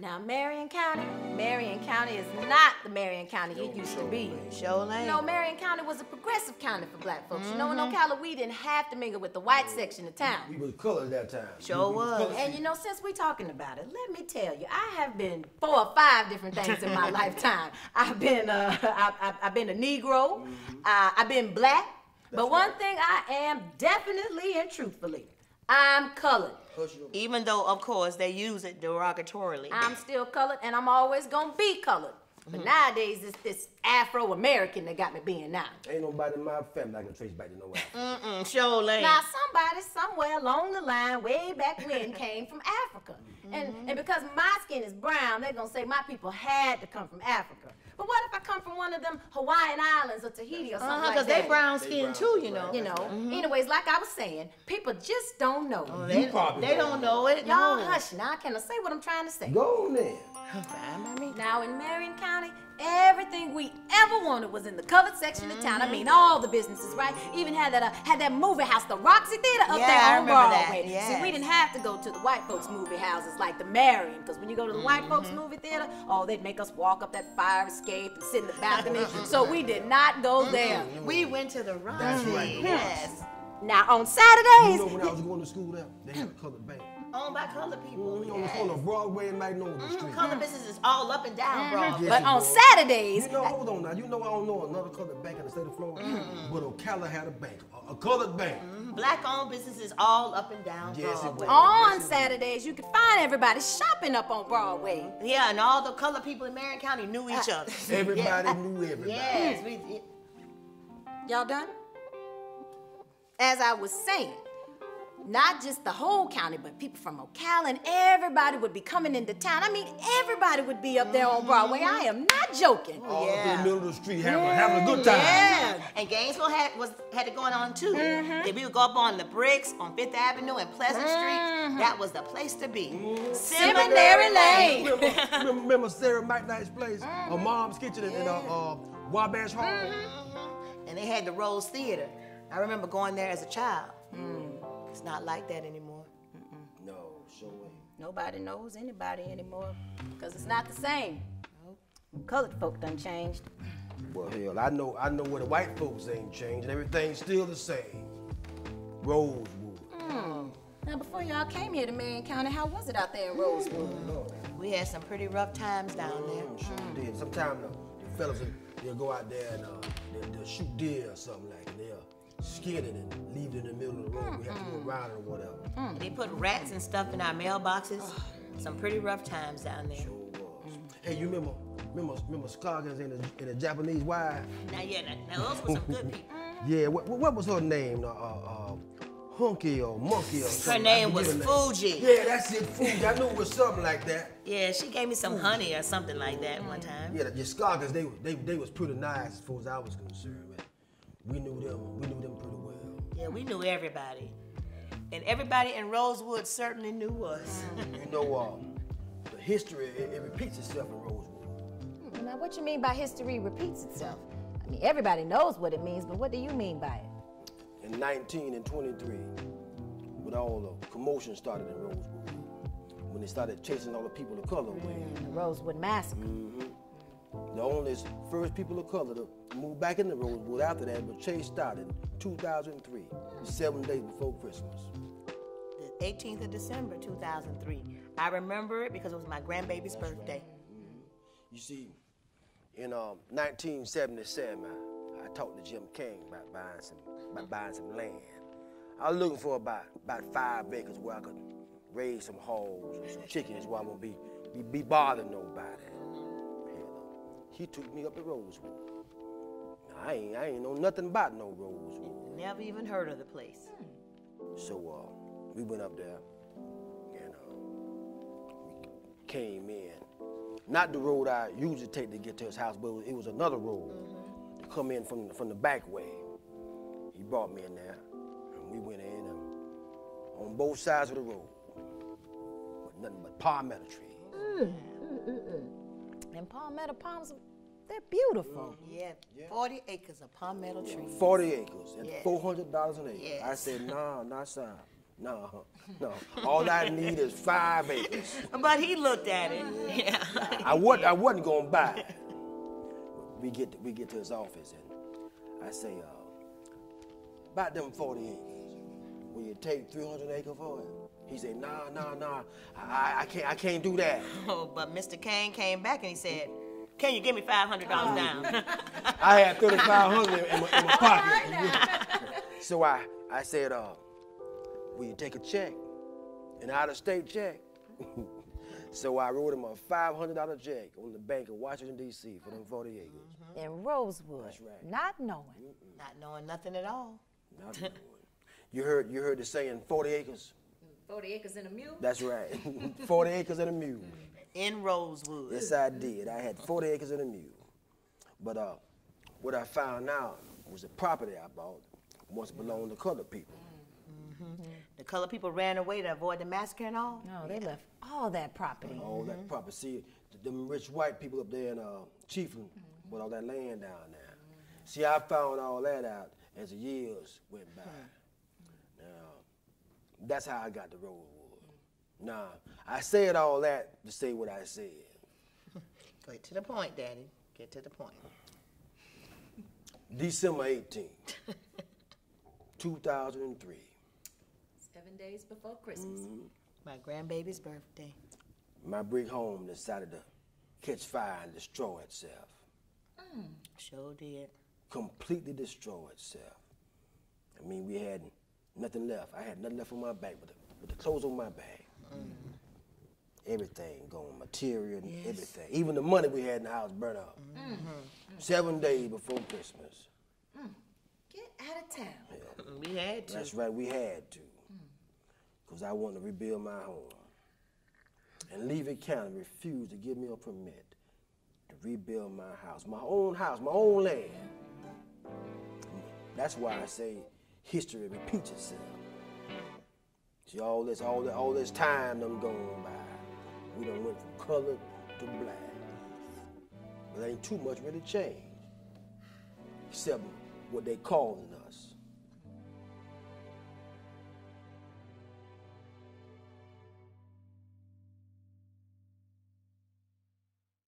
Now, Marion County, Marion County is not the Marion County it used to be. Show lane. You know, Marion County was a progressive county for black folks. You know, in Ocala, we didn't have to mingle with the white section of town. We was colored that time. Sure We- we was. And you know, since we're talking about it, let me tell you, I have been four or five different things in my lifetime. I've been, uh, I, I, I've been a Negro. Uh, I've been black. but one thing I am definitely and truthfully, I'm colored. Even though, of course, they use it derogatorily. I'm still colored, and I'm always gonna be colored. But nowadays, it's this Afro American that got me being now. Ain't nobody in my family I can trace back to no Africa. Mm, show lane. Now, somebody somewhere along the line, way back when, came from Africa. And, and because my skin is brown, they're gonna say my people had to come from Africa. But what if I come from one of them Hawaiian islands or Tahiti or something Uh-huh, like because that? they brown skin too, you know. You know. Anyways, like I was saying, people just don't know. They, probably they don't don't know it. Y'all no. hush now. Can I say what I'm trying to say? Go on then. Fine by me. Now in Marion County, everything we ever wanted was in the colored section of town. I mean, all the businesses, right? Even had that uh, had that movie house, the Roxy Theater up Yeah, there on remember that, Broadway. See, we didn't have to go to the white folks movie houses like the Marion, because when you go to the white Mm-hmm. folks movie theater, oh, they'd make us walk up that fire escape and sit in the balcony. so we did not go Mm-hmm. there. We went to the Roxy. That's right. Yes. Now on Saturdays. You know when I was going to school there, they had a colored bank. Owned by colored people. Mm-hmm. You know, on the corner of Broadway and Magnolia Street. Colored business is all up and down Broadway. Mm-hmm. Yes, but on was. Saturdays, You know, hold on now. You know I don't know another colored bank in the state of Florida, mm-hmm. but Ocala had a bank, a, a colored bank. Black owned businesses all up and down Yes, it Broadway. was. on Saturdays, you could find everybody shopping up on Broadway. Yeah, and all the colored people in Marion County knew each uh, other. Everybody knew everybody. Yes, we did. Y'all done? As I was saying, not just the whole county, but people from Ocala and everybody would be coming into town. I mean, everybody would be up there on Broadway. I am not joking. All up in Yeah. the middle of the street having, having a good time. Yeah. And Gainesville had was had it going on too. Mm-hmm. If we would go up on the bricks on Fifth Avenue and Pleasant Mm-hmm. Street, that was the place to be. Seminary Lane. Remember, remember, remember Sarah McKnight's place, her mom's kitchen in, in uh, uh, Wabash Hall? And they had the Rose Theater. I remember going there as a child. It's not like that anymore. No, sure ain't. Nobody knows anybody anymore because it's not the same. Colored folk done changed. Well, hell, I know, I know where the white folks ain't changed, and everything's still the same. Rosewood. Mm. Now, before y'all came here to Marion County, how was it out there in Rosewood? Lord, We had some pretty rough times down mm, there. I'm sure we did. Sometimes the, the fellas, will- they'll go out there and uh, they'll, they'll shoot deer or something like that. They'll skin it and leave it in the middle of the road. We have to go around or whatever. And they put rats and stuff in our mailboxes. Some pretty rough times down there. Sure was. Hey, you remember, remember, remember Scoggins in the, in the Japanese wife? Now, yeah, now, now those were some good people. Yeah, what, what was her name? Uh, uh, uh, Hunky or Monkey or Her something. I name was her name. Fuji. Yeah, that's it, Fuji. I knew it was something like that. Yeah, she gave me some honey or something like that one time. Yeah, the, the Scoggins, they, they, they was pretty nice as far as I was concerned, man. We knew them, we knew them pretty well. Yeah, we knew everybody. And everybody in Rosewood certainly knew us. You know, uh, the history, it, it repeats itself in Rosewood. Hmm, now, what you mean by history repeats itself? I mean, everybody knows what it means, but what do you mean by it? In 19 and 23, when all the commotion started in Rosewood, when they started chasing all the people of color away, mm, The Rosewood Massacre. Mm-hmm. The only first people of color to move back in the Rosewood after that was Chase started in 2003, seven days before Christmas. The 18th of December 2003. I remember it because it was my grandbaby's birthday. You see, in um, 1977, I, I talked to Jim King about buying some about buying some land. I was looking for about about five acres where I could raise some hogs and some chickens where I won't be be, be bothering nobody. He took me up to Rosewood. I ain't I ain't know nothing about no Rosewood. Never even heard of the place. So uh, we went up there and uh, we came in. Not the road I usually take to get to his house, but it was, another road to come in from, from the back way. He brought me in there, and we went in and on both sides of the road, but nothing but palmetto trees. And palmetto palms, they're beautiful. Yeah, 40 acres of palmetto trees. 40 acres and Yeah. $400 an acre. I Yes. said, nah, nah, son. No, no. All I need is five acres. But he looked at it. Yeah. I wasn't, I wasn't gonna buy it. We get to, we get to his office and I say, uh, about them 40 acres. Will you take 300 acres for it? He said, nah, nah, nah. I, I can't I can't do that. Oh, but Mr. Kane came back and he said, "Can you give me five hundred dollars down?" I had 3,500 in my, in my pocket. so I, I said, uh, will you take a check? An out-of-state check? so I wrote him a $500 check on the bank of Washington, D.C. for them 40 acres. In Rosewood. That's right. Not knowing. Not knowing nothing at all. Not knowing. You heard, you heard the saying 40 acres? 40 acres in a mule? That's right. 40 acres and a mule. In Rosewood. Yes, I did. I had 40 acres and a mule. But uh, what I found out was the property I bought once belonged to colored people. The colored people ran away to avoid the massacre and all. No, they left all that property. All that property. See, th- them rich white people up there in uh, Chiefland bought all that land down there. See, I found all that out as the years went by. Now, that's how I got to Rosewood. Now, I said all that to say what I said. Get to the point, Daddy. Get to the point. December 18th, 2003. Seven days before Christmas. Mm-hmm. My grandbaby's birthday. My brick home decided to catch fire and destroy itself. Mm. Sure did. Completely destroy itself. I mean, we had nothing left. I had nothing left on my back but the, but the clothes on my back. Mm-hmm. Everything gone, material and everything. Even the money we had in the house burned up. Mm-hmm. Seven days before Christmas. Mm. Get out of town. We had to. That's right, we had to. Mm. Because I wanted to rebuild my home. And Levy County refused to give me a permit to rebuild my house, my own house, my own land. That's why I say history repeats itself. See, all this, all this, all this time done gone by. We done went from colored to black. But ain't too much really changed. Except what they calling us.